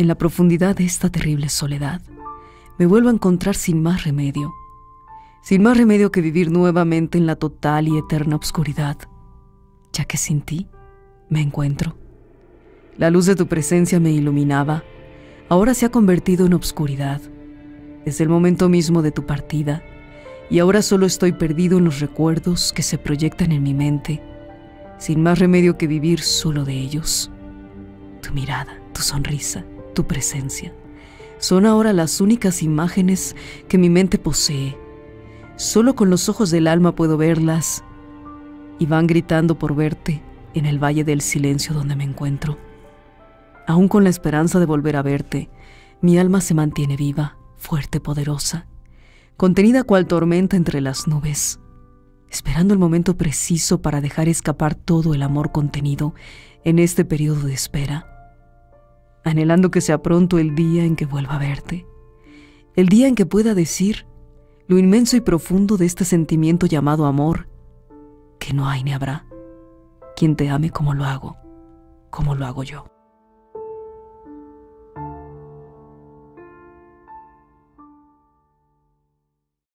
en la profundidad de esta terrible soledad, me vuelvo a encontrar sin más remedio, sin más remedio que vivir nuevamente en la total y eterna oscuridad, ya que sin ti me encuentro. La luz de tu presencia me iluminaba, ahora se ha convertido en obscuridad, desde el momento mismo de tu partida, y ahora solo estoy perdido en los recuerdos que se proyectan en mi mente, sin más remedio que vivir solo de ellos. Tu mirada, tu sonrisa, tu presencia, son ahora las únicas imágenes que mi mente posee. Solo con los ojos del alma puedo verlas y van gritando por verte en el valle del silencio donde me encuentro. Aún con la esperanza de volver a verte, mi alma se mantiene viva, fuerte, poderosa, contenida cual tormenta entre las nubes, esperando el momento preciso para dejar escapar todo el amor contenido en este periodo de espera, anhelando que sea pronto el día en que vuelva a verte, el día en que pueda decir lo inmenso y profundo de este sentimiento llamado amor, que no hay ni habrá quien te ame como lo hago, como lo hago yo.